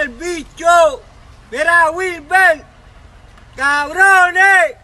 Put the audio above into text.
el bicho. Mira, Wilber. Cabrones.